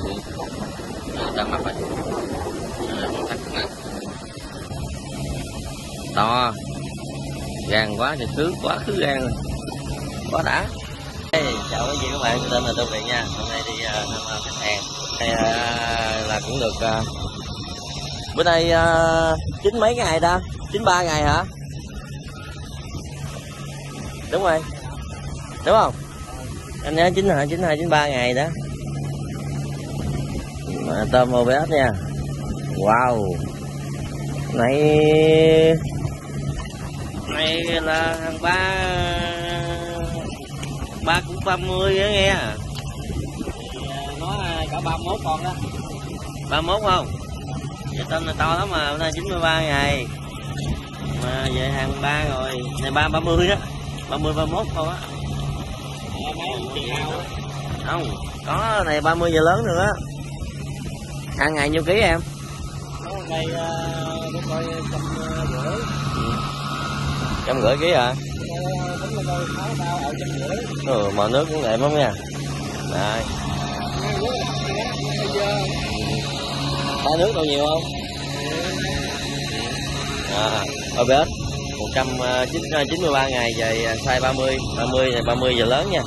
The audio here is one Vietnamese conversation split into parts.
buộc ta mập này to à, gan quá thì cứ quá khứ gan rồi. Quá đã. Hey, chào quý vị các bạn tên là tôi về nha. Hôm nay đi uh, thăm khách hàng đây uh, là cũng được uh, bữa nay uh, chín mấy ngày ta? Chín ba ngày hả? Đúng rồi. Đúng không? Anh nhớ chín hai chín hai chín ba ngày đó à, tôm OBS nha. Wow. Này này là hàng ba ba cũng ba mươi á nghe. Nó cả ba mốt con đó. Ba mốt không? Vậy tôm này to lắm mà hôm nay chín mươi ba ngày. Mà về hàng ba rồi. Này ba ba mươi đó ba mươi ba mốt thôi á. Không có này 30 giờ lớn nữa ăn ngày nhiêu ký em? Nó đây nó coi trăm rưỡi. Trăm rưỡi ký hả? Ừ, mà nước cũng đẹp lắm nha. Đây. Ba nước đâu nhiều không? À OBS 193 ngày về size 30 30 này 30 giờ lớn nha.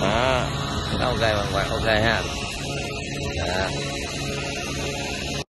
Đó ok bằng quạt ok ha. À.